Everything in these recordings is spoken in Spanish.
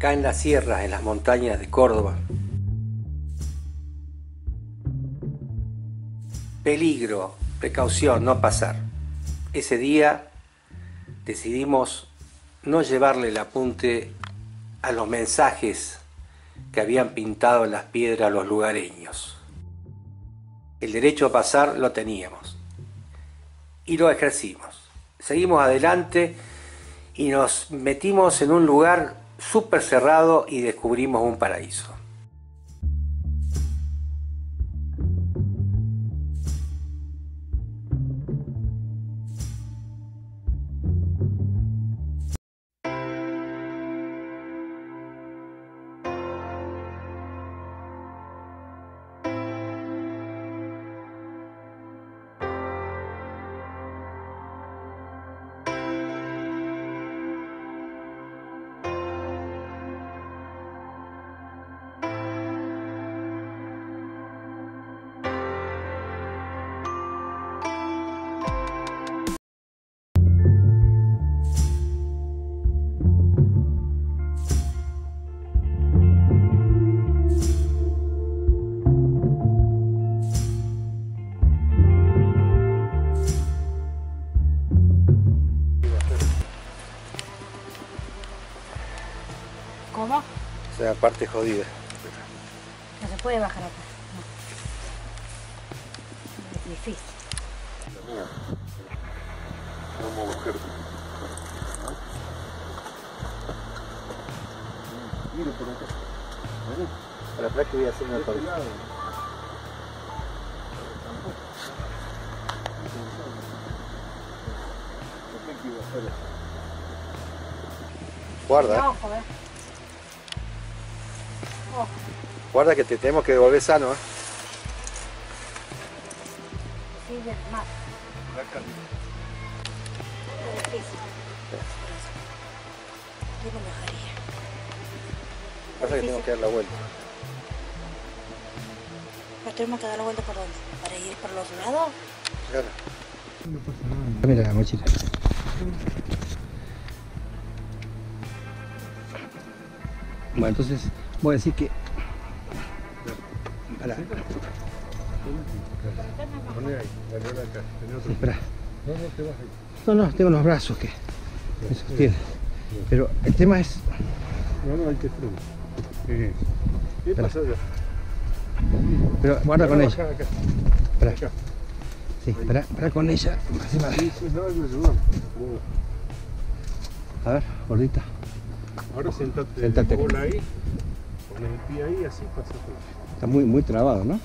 acá en las sierras, en las montañas de Córdoba. Peligro, precaución, no pasar. Ese día decidimos no llevarle el apunte a los mensajes que habían pintado en las piedras los lugareños. El derecho a pasar lo teníamos y lo ejercimos. Seguimos adelante y nos metimos en un lugar súper cerrado y descubrimos un paraíso. O sea, parte jodida. No se puede bajar acá. No. Es difícil. Vamos a buscar. Mira por acá. Para atrás que voy a hacer una Este lado. Acá que iba a hacer. Guarda, eh. Guarda que te tenemos que devolver sano. ¿eh? Acá. Es difícil. Yo no me dejaría. Pasa que tenemos que dar la vuelta. Pero tenemos que dar la vuelta por dónde? ¿Para ir por el otro lado? Claro. Mira la mochila. Bueno, entonces voy a decir que. Otro. espera. No, no tengo los brazos que me sostienen. Pero el tema es. No, no, hay que freno. Eh, ¿Qué pasa allá? Pero guarda con ella. Espera. Sí, espera, espera con ella. A ver, gordita. Ahora sentate, Sentate. ahí, el pie ahí, así pasa todo. Está muy, muy trabado, ¿no?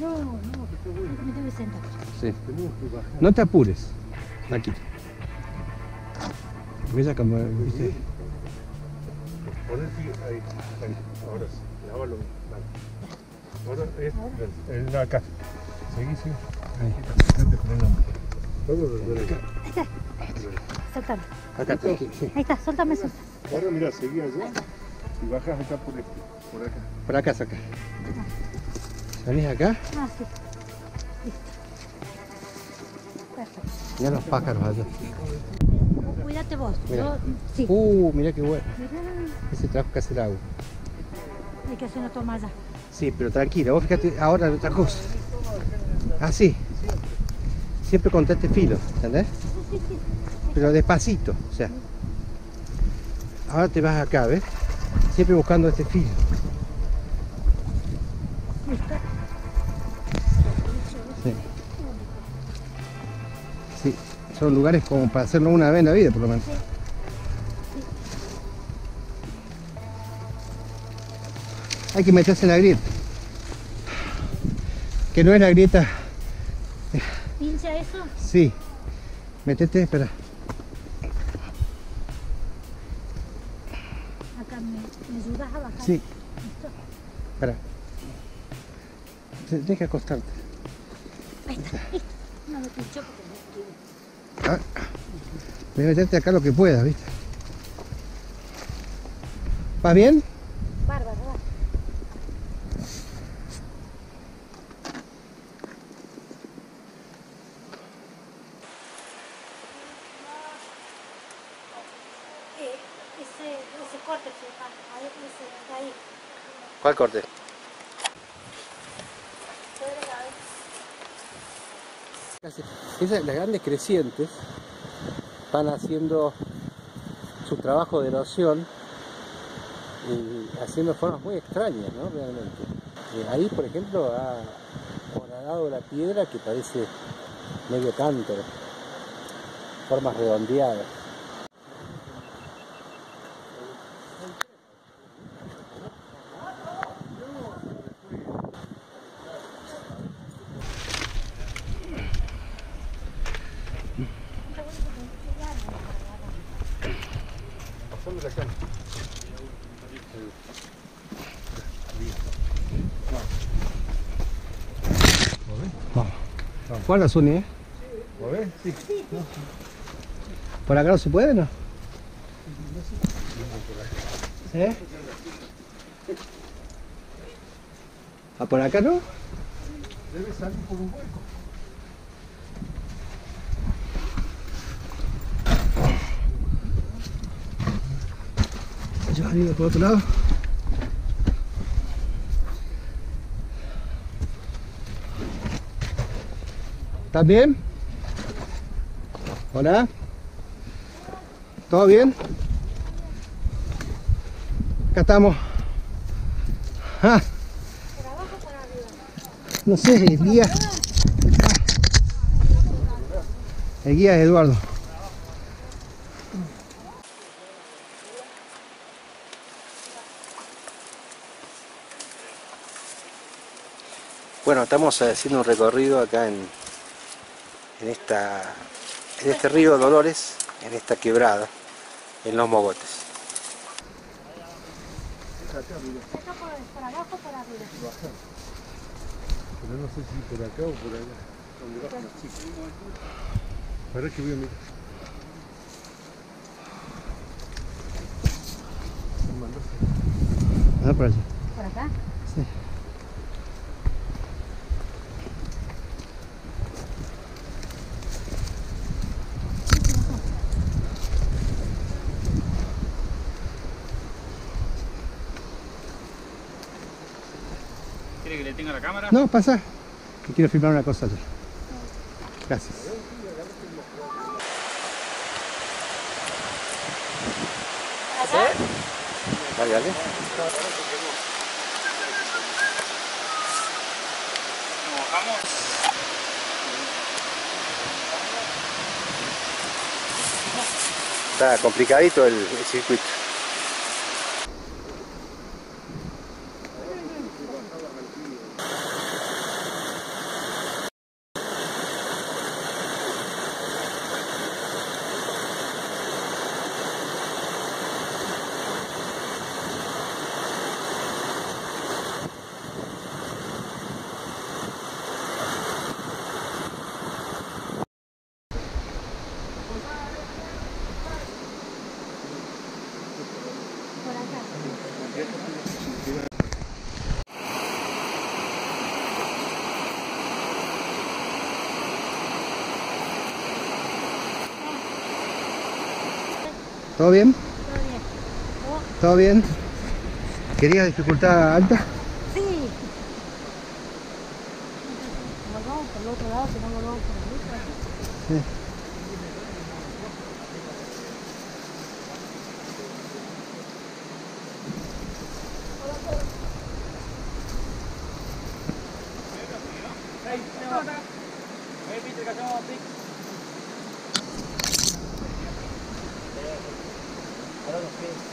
No, no, que está bueno. Me debe sentar. Sí. Tenemos que bajar. No te apures. Aquí. Mira como, viste. Pon el pie ahí, ahí. Ahora sí, lávalo. Ahora es el, el acá. Seguí, sí. Ahí. Fíjate, frenamos. Todo desde acá. Soltame. Acá. Ahí está, soltame, soltame. Ahora mira, seguí allá y bajas acá por este, por acá. Por acá, saca. Salís acá, Ah, sí. Listo. Perfecto. mirá los pájaros allá. Cuídate vos. Mira. Yo, sí. Uh, mirá qué bueno. Mirá, Ese que hace el agua. hay que hacer una toma allá. Sí, pero tranquila, vos fíjate ahora otra cosa. Así. Siempre con este filo, ¿entendés? Pero despacito, o sea. Ahora te vas acá, ¿ves? Siempre buscando este filo. Sí, son lugares como para hacerlo una vez en la vida, por lo menos. Hay que meterse en la grieta. Que no es la grieta, ¿Pincha eso? sí. Metete, espera. Sí, espera. Que acostarte. Ahí está. No me pinchó porque me Ah, Voy a meterte acá lo que puedas, ¿viste? ¿Vas bien? Bárbaro, va. Eh, ese, ese corte va ahí, ¿Cuál corte? Esas, las grandes crecientes van haciendo su trabajo de erosión y haciendo formas muy extrañas, ¿no? Realmente. Eh, ahí, por ejemplo, ha horadado la piedra que parece medio cántaro, formas redondeadas. ¿Cuál la Suni, eh? ¿Lo ves? Sí. ¿Por acá no se puede, no? ¿Eh? ¿Ah, por acá no? Debe salir por un hueco. Yo arriba por otro lado. ¿Estás bien? Hola. ¿Todo bien? Acá estamos. Ah. No sé, el guía. El guía es Eduardo. Bueno, estamos haciendo un recorrido acá en, en, esta, en este río Dolores, en esta quebrada, en los mogotes. Acá por, por abajo, por arriba. Pero no sé si por acá o por allá. Donde bajan los chicos. Para que voy a mirar. Ah, por allá. ¿Por acá? Sí. ¿Quiere que le tenga la cámara? No, pasa. Que quiero filmar una cosa. Gracias. Dale, dale. Nos bajamos. Está complicadito el, el circuito. ¿Todo bien? ¿Todo bien? ¿Querías dificultad alta? Sí. Okay.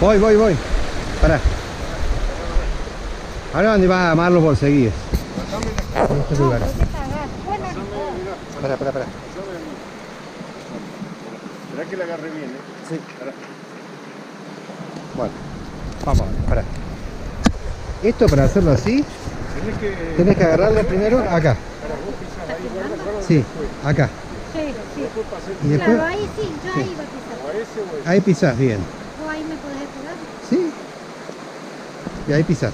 Voy, voy, voy. Pará. Ahora dónde va a amarlo por seguir. En este lugar. Pará, pará, pará. Esperá que la agarre bien, ¿eh? Sí. Bueno, vamos, pará. Esto para hacerlo así, Tenés que... tenés que agarrarlo primero acá. Sí, acá. sí, sí. Y después Claro, ahí sí, yo ahí iba a pisar. Ahí pisás bien. ¿Sí? Y ahí pisás.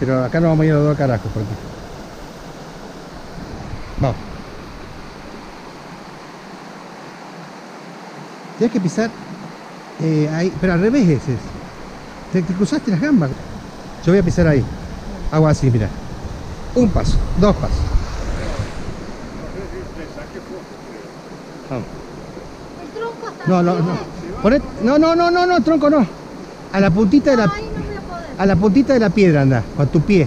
Pero acá no vamos a ir a dos carajos porque. Vamos. Tienes que pisar eh, ahí, pero al revés ese es. Te, te cruzaste las gambas. Yo voy a pisar ahí. Hago así, mira. Un paso, dos pasos. Vamos. El tronco está No, no, no. Poné- no, no, no, no, no, tronco no. A la puntita de la, Ahí no voy a poder. a la puntita de la piedra anda, con tu pie.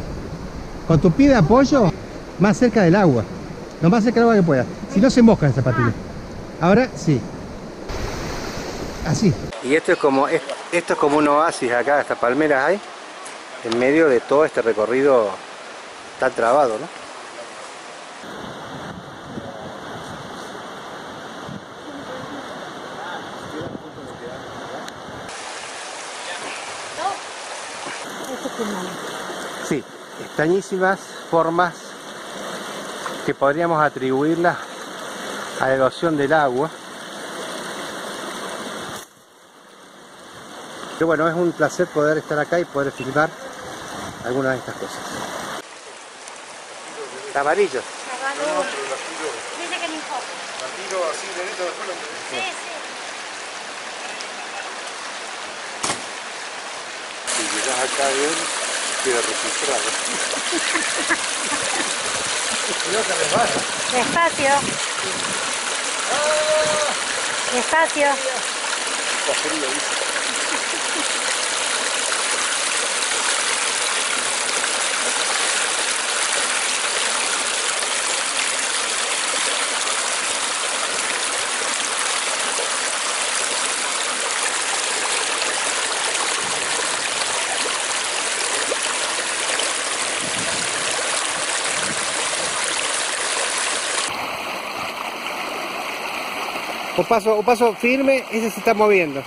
Con tu pie de apoyo, más cerca del agua. Lo más cerca del agua que pueda. Si no se moja esa patilla. Ahora sí. Así. Y esto es como es- esto es como un oasis acá, estas palmeras hay, en medio de todo este recorrido tan trabado, ¿no? Sí, extrañísimas formas que podríamos atribuirlas a la erosión del agua. Pero bueno, es un placer poder estar acá y poder filmar algunas de estas cosas. Amarillo. Dice que no importa. La tiro así derecho después lo Sí, sí. Si llegas acá bien, queda registrado. Despacio. Despacio. Un paso, un paso firme, ese se está moviendo.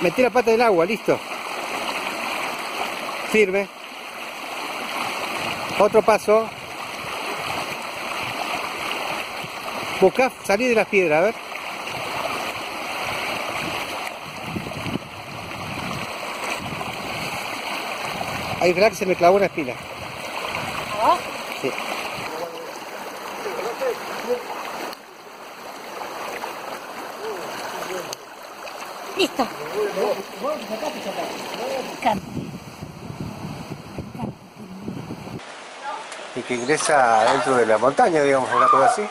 Metí la pata del agua, listo. Firme. Otro paso. Busca salir de las piedras, a ver. Ahí verdad que se me clavó una espina. Sí. Listo. Y que ingresa dentro de la montaña, digamos, una cosa así.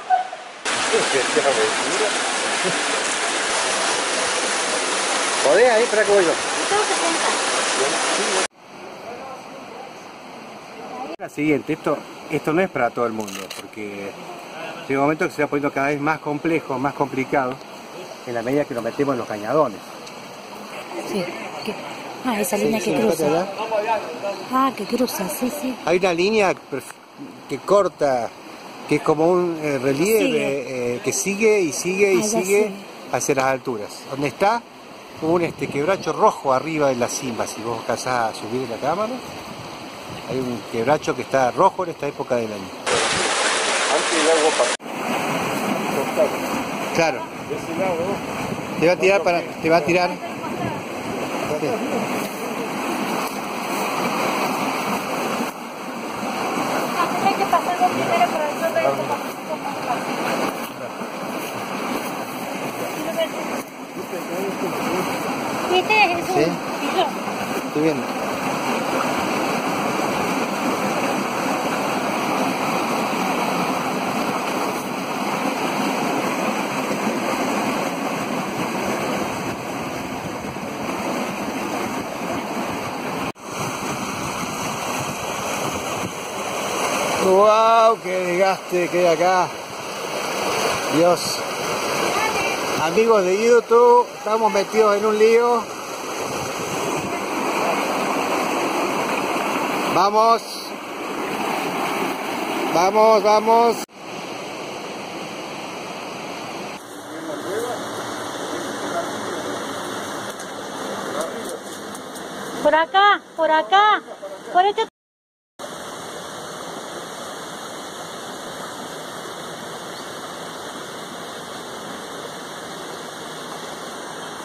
¿Podés ahí? Espera que voy yo. La siguiente, esto, esto no es para todo el mundo, porque llega un momento que se va poniendo cada vez más complejo, más complicado, en la medida que nos metemos en los cañadones. Sí. ¿qué? Ah, esa línea que cruza. Ah, que cruza, sí, sí. Hay una línea que corta, que es como un eh, relieve Sigue. eh, que sigue y sigue y Ah, sigue hacia las alturas. Donde está un este quebracho rojo arriba en la cima, si vos alcanzás a subir la cámara, hay un quebracho que está rojo en esta época del año. Antes el agua pasó. Claro, De te va a tirar para, te va a tirar. ¿Viste? Es un Sí. Estoy viendo. ¡Wow! ¡Qué desgaste que hay acá! Dios. Amigos de YouTube, estamos metidos en un lío. Vamos. Vamos, vamos. Por acá, por acá, por este.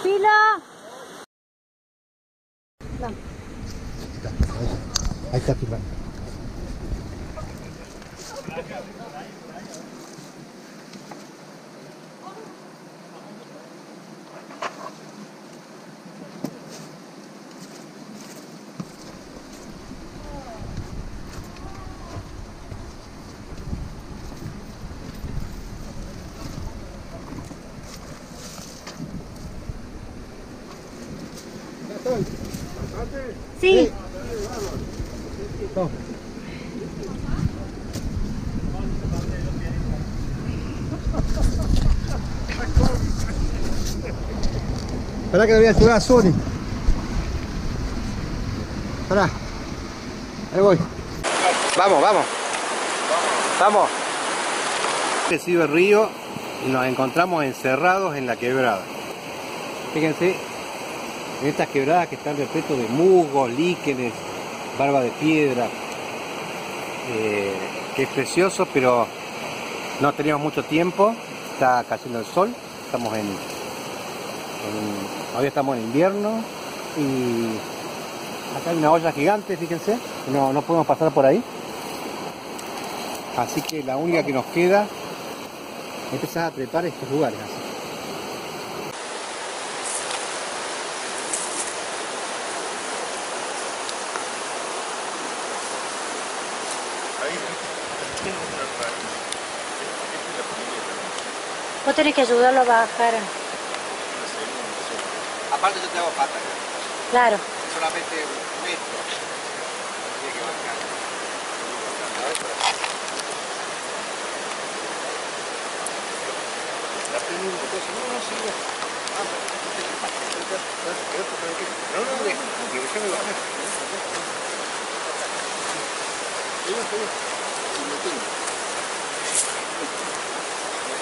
Pila. Ahí está filmando. Sí. Vamos. Esperá que le voy a ayudar a Sony. Pará. Ahí voy. Vamos, vamos. Vamos. Crecido el río y nos encontramos encerrados en la quebrada. Fíjense, en estas quebradas que están repletas de musgos, líquenes, barba de piedra, eh, que es precioso, pero no tenemos mucho tiempo, está cayendo el sol, estamos en, en- todavía estamos en invierno y acá hay una olla gigante, fíjense, no, no podemos pasar por ahí. Así que la única que nos queda es empezar a trepar estos lugares. así. Vos tenés que ayudarlo a bajar. Aparte yo te hago pata, Claro. solamente un metro. Tiene que bajar. La tengo un poco, no, no, sí, no. Ah, No, no, deja, que déjame bajar.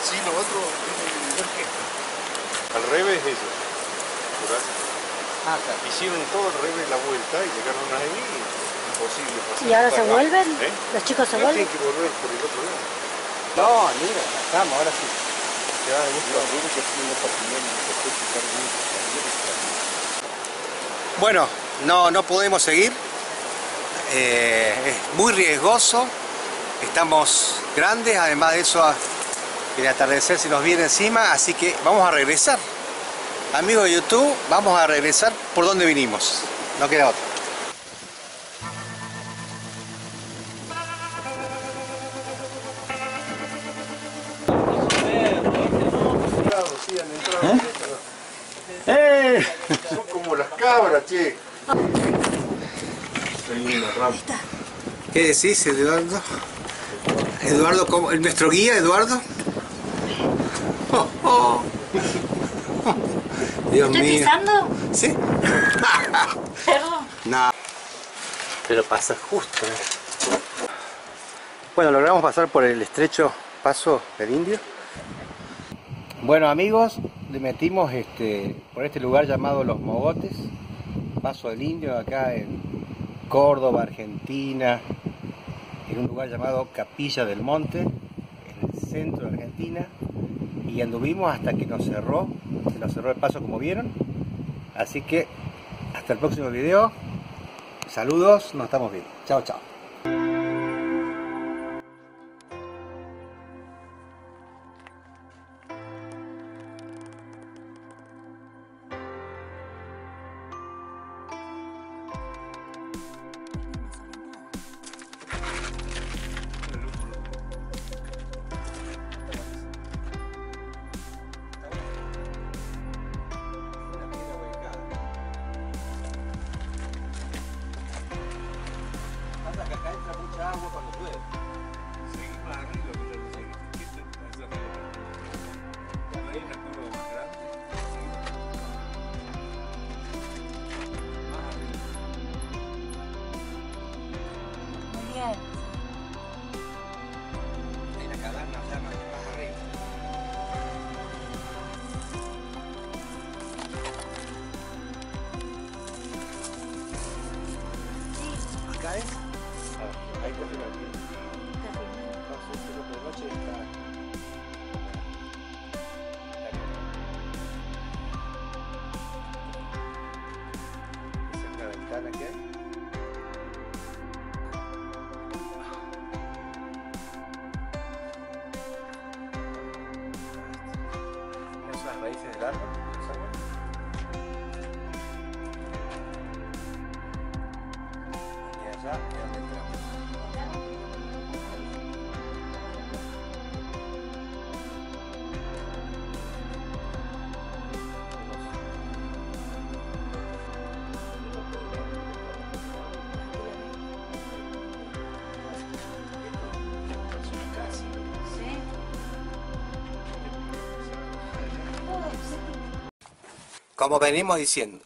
Sí, lo otro. Al revés eso. Por. Ah, claro. Hicieron todo al revés la vuelta y llegaron ahí. Imposible pasar. ¿Y ahora se vuelven? ¿Eh? ¿Los chicos se No, vuelven? tienen que volver por el otro lado. No, mira, estamos, ahora sí. Ya, Bueno, no, no podemos seguir. Eh, es muy riesgoso. Estamos grandes, además de eso el atardecer se nos viene encima, así que vamos a regresar. Amigos de YouTube, vamos a regresar por donde vinimos. No queda otra. ¡Eh! Son como las cabras, che. ¿Qué decís, Eduardo? Eduardo, ¿cómo? ¿nuestro guía, Eduardo? Dios ¿Estoy mío. pisando? ¿Sí? Perdón. No. Pero pasa justo. ¿eh? Bueno, logramos pasar por el estrecho paso del indio. Bueno amigos, le metimos este, por este lugar llamado Los Mogotes, Paso del Indio, acá en Córdoba, Argentina, en un lugar llamado Capilla del Monte, en el centro de Argentina, y anduvimos hasta que nos cerró, se nos cerró el paso como vieron. Así que hasta el próximo video. Saludos, nos estamos viendo. Chao, chao. home. Como venimos diciendo,